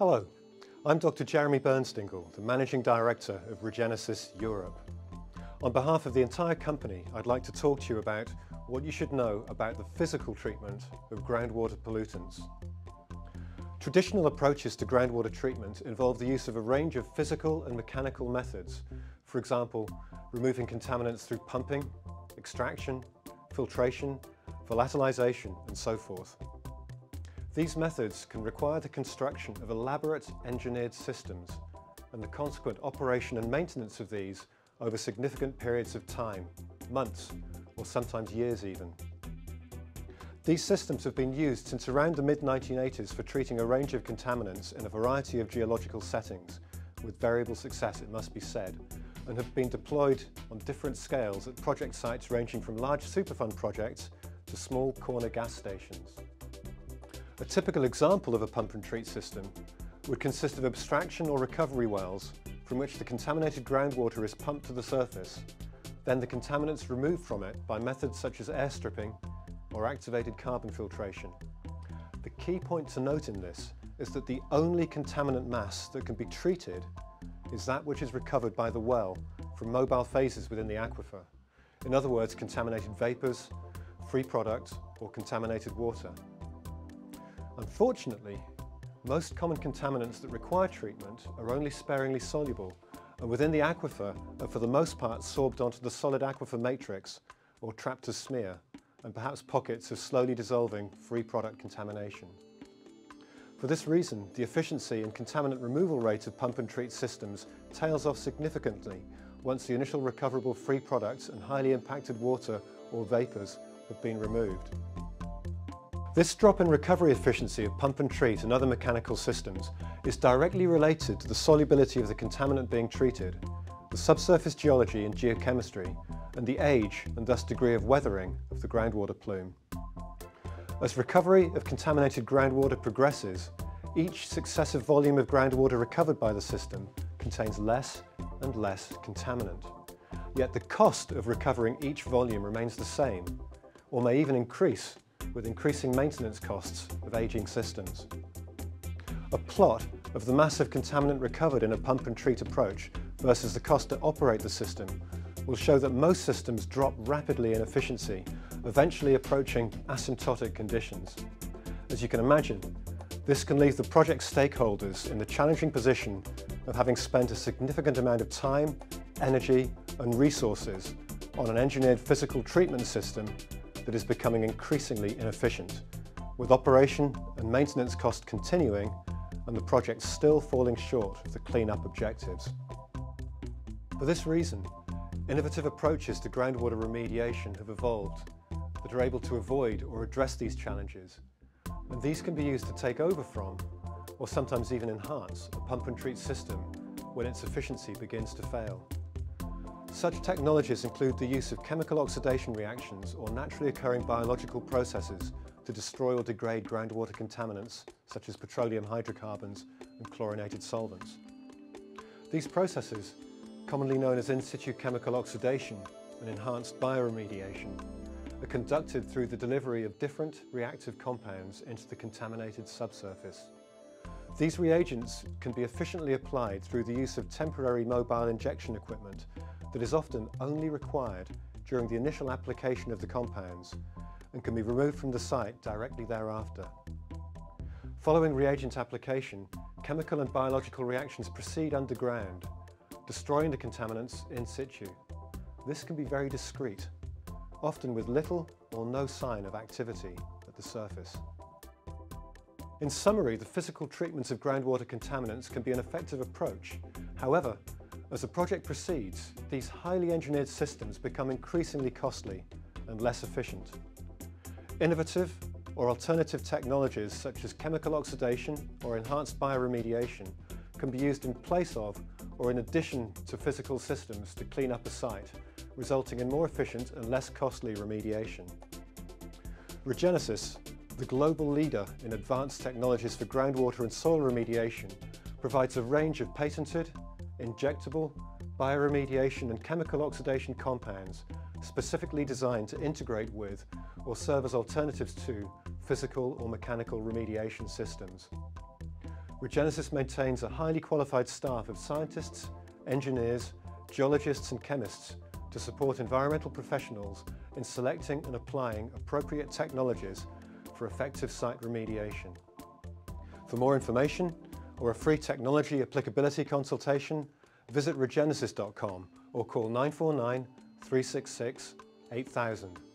Hello, I'm Dr. Jeremy Birnstingl, the Managing Director of Regenesis Europe. On behalf of the entire company, I'd like to talk to you about what you should know about the physical treatment of groundwater pollutants. Traditional approaches to groundwater treatment involve the use of a range of physical and mechanical methods, for example, removing contaminants through pumping, extraction, filtration, volatilization and so forth. These methods can require the construction of elaborate engineered systems and the consequent operation and maintenance of these over significant periods of time, months or sometimes years even. These systems have been used since around the mid-1980s for treating a range of contaminants in a variety of geological settings, with variable success it must be said, and have been deployed on different scales at project sites ranging from large Superfund projects to small corner gas stations. A typical example of a pump and treat system would consist of abstraction or recovery wells from which the contaminated groundwater is pumped to the surface, then the contaminants removed from it by methods such as air stripping or activated carbon filtration. The key point to note in this is that the only contaminant mass that can be treated is that which is recovered by the well from mobile phases within the aquifer. In other words, contaminated vapours, free product or contaminated water. Unfortunately, most common contaminants that require treatment are only sparingly soluble and within the aquifer are for the most part sorbed onto the solid aquifer matrix or trapped as smear and perhaps pockets of slowly dissolving free product contamination. For this reason, the efficiency and contaminant removal rate of pump and treat systems tails off significantly once the initial recoverable free products and highly impacted water or vapours have been removed. This drop in recovery efficiency of pump and treat and other mechanical systems is directly related to the solubility of the contaminant being treated, the subsurface geology and geochemistry, and the age and thus degree of weathering of the groundwater plume. As recovery of contaminated groundwater progresses, each successive volume of groundwater recovered by the system contains less and less contaminant. Yet the cost of recovering each volume remains the same, or may even increase with increasing maintenance costs of ageing systems. A plot of the massive contaminant recovered in a pump and treat approach versus the cost to operate the system will show that most systems drop rapidly in efficiency, eventually approaching asymptotic conditions. As you can imagine, this can leave the project stakeholders in the challenging position of having spent a significant amount of time, energy and resources on an engineered physical treatment system that is becoming increasingly inefficient, with operation and maintenance costs continuing and the project still falling short of the clean-up objectives. For this reason, innovative approaches to groundwater remediation have evolved that are able to avoid or address these challenges, and these can be used to take over from, or sometimes even enhance, a pump and treat system when its efficiency begins to fail. Such technologies include the use of chemical oxidation reactions or naturally occurring biological processes to destroy or degrade groundwater contaminants such as petroleum hydrocarbons and chlorinated solvents. These processes, commonly known as in situ chemical oxidation and enhanced bioremediation, are conducted through the delivery of different reactive compounds into the contaminated subsurface. These reagents can be efficiently applied through the use of temporary mobile injection equipment that is often only required during the initial application of the compounds and can be removed from the site directly thereafter. Following reagent application, chemical and biological reactions proceed underground, destroying the contaminants in situ. This can be very discreet, often with little or no sign of activity at the surface. In summary, the physical treatments of groundwater contaminants can be an effective approach. However, as the project proceeds, these highly engineered systems become increasingly costly and less efficient. Innovative or alternative technologies such as chemical oxidation or enhanced bioremediation can be used in place of or in addition to physical systems to clean up a site, resulting in more efficient and less costly remediation. Regenesis, the global leader in advanced technologies for groundwater and soil remediation, provides a range of patented injectable, bioremediation and chemical oxidation compounds specifically designed to integrate with or serve as alternatives to physical or mechanical remediation systems. Regenesis maintains a highly qualified staff of scientists, engineers, geologists and chemists to support environmental professionals in selecting and applying appropriate technologies for effective site remediation. For more information or a free technology applicability consultation, visit regenesis.com or call 949 366 8000.